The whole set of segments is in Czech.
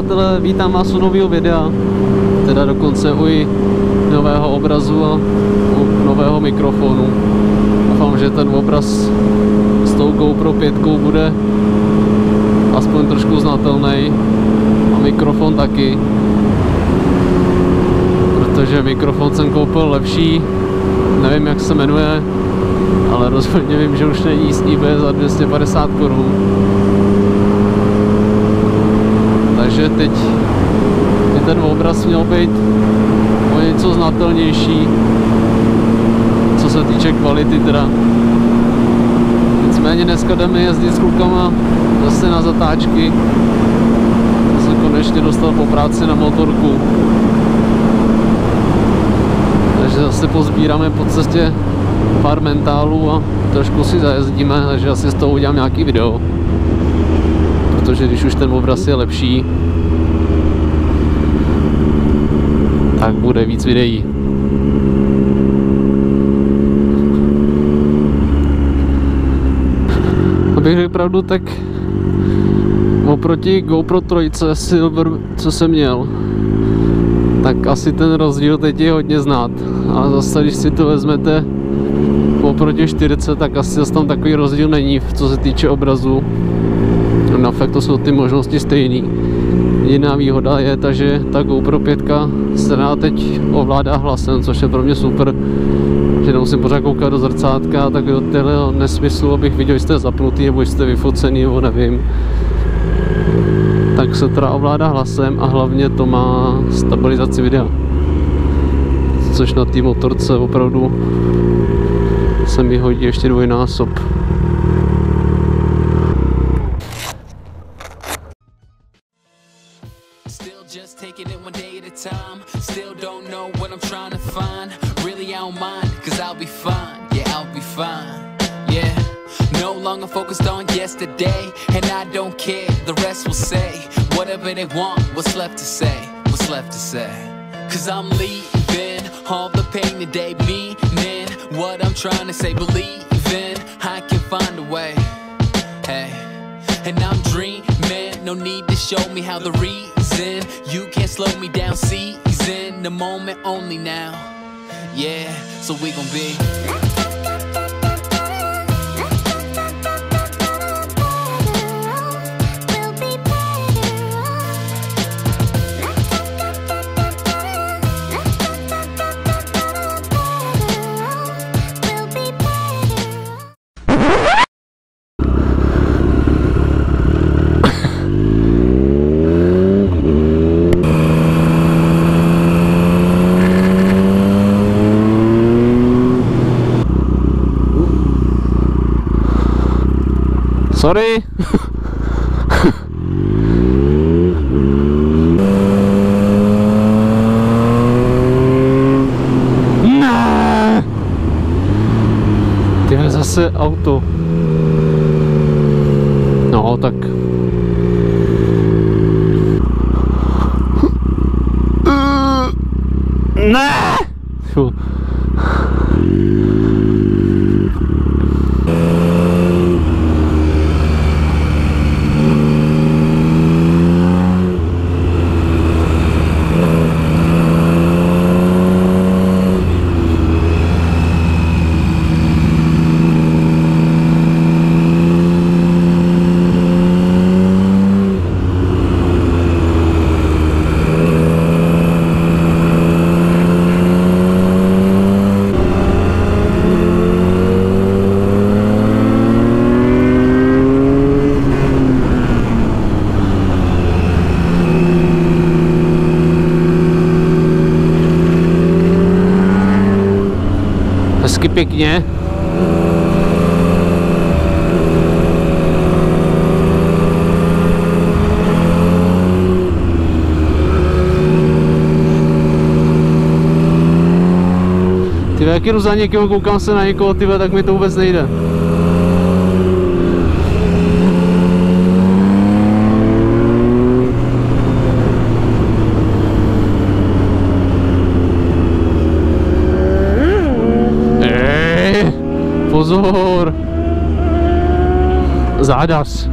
přátelé, vítám vás u nového videa, teda dokonce u nového obrazu a u nového mikrofonu. Doufám, že ten obraz s tou GoPro 5 bude aspoň trošku znatelný a mikrofon taky, protože mikrofon jsem koupil lepší, nevím jak se jmenuje, ale rozhodně vím, že už není s eBay za 250 korun. Takže teď by ten obraz měl být o něco znatelnější, co se týče kvality teda. Nicméně dneska jdeme jezdit s klukama zase na zatáčky. Jsem konečně dostal po práci na motorku. Takže zase pozbíráme po cestě pár mentálů a trošku si zajezdíme, takže asi z toho udělám nějaký video. Protože když už ten obraz je lepší, tak bude víc videí. Abych řekl pravdu, tak oproti GoPro 3 Silver, co jsem měl, tak asi ten rozdíl teď je hodně znát. A zase, když si to vezmete oproti 40, tak asi zase tam takový rozdíl není, co se týče obrazu. Na fakt to jsou ty možnosti stejný. Jiná výhoda je ta, že ta GoPro 5 se dá teď ovládá hlasem, což je pro mě super, že nemusím pořád koukat do zrcátka, tak do těchto nesmyslu, abych viděl, že jste zapnutý nebo jste vyfocený, nebo nevím. Tak se teda ovládá hlasem a hlavně to má stabilizaci videa. Což na té motorce opravdu se mi hodí ještě dvojnásob. Time. Still don't know what I'm trying to find. Really, I don't mind, cause I'll be fine. Yeah, I'll be fine. Yeah. No longer focused on yesterday. And I don't care, the rest will say whatever they want. What's left to say? What's left to say? Cause I'm leaving all the pain today, meaning what I'm trying to say. Believing I can find a way. Hey. And I'm dreaming, no need to show me how the reason you can't slow me down. Season the moment only now. Yeah, so we gon' be. Sorry. ne. Ty zase auto. No, tak. Ne! Fů. Hezky pěkně. Ty jak jdu za někým, koukám se na někoho, ty tak mi to vůbec nejde. Zádas.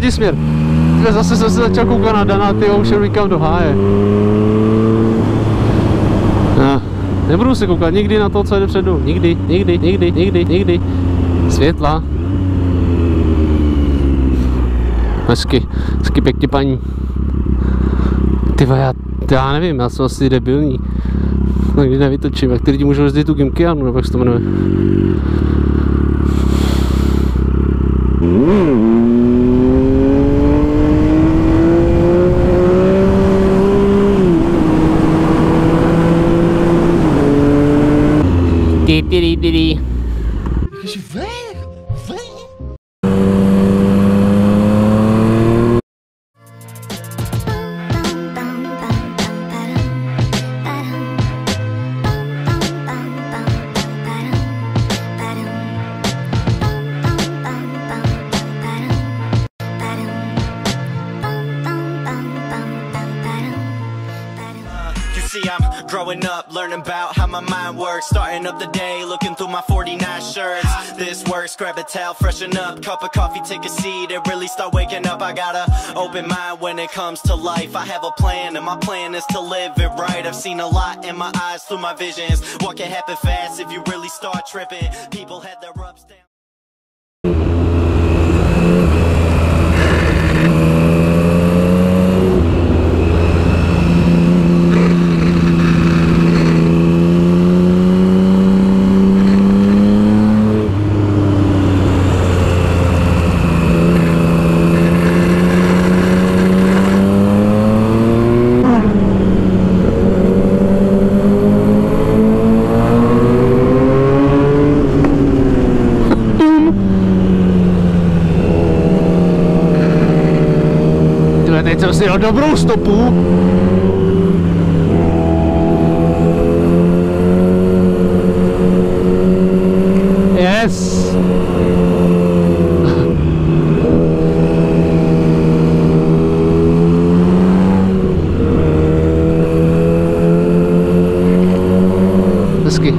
Protisměr. Tyhle, zase jsem se začal koukat na Dana, ty už jdu do háje. No, nebudu se koukat nikdy na to, co jde předu. Nikdy, nikdy, nikdy, nikdy, nikdy. Světla. Hezky, hezky pěkně paní. Ty já, já nevím, já jsem asi debilní. No, když nevytočím, jak ty lidi můžou jezdit tu Gimkianu, nebo jak se to jmenuje. Ty, ty, ty, ty, ty. Growing up, learning about how my mind works. Starting up the day, looking through my 49 shirts. This works, grab a towel, freshen up. Cup of coffee, take a seat, and really start waking up. I got a open mind when it comes to life. I have a plan, and my plan is to live it right. I've seen a lot in my eyes through my visions. What can happen fast if you really start tripping? People had their ups, downs. Dobrou stopu. Yes. Hezky.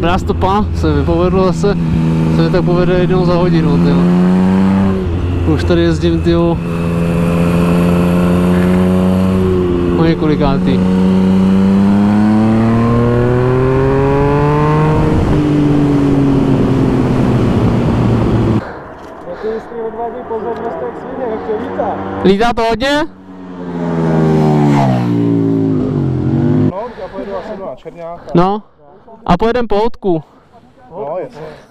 Dobrá stopa, se mi povedlo zase, se mi tak povede jednou za hodinu, tyjo. Už tady jezdím, tyjo. Po několikátý. Lítá. To hodně? No, já pojedu asi na Černáka. No. A pojedem po houtku. No, jasně.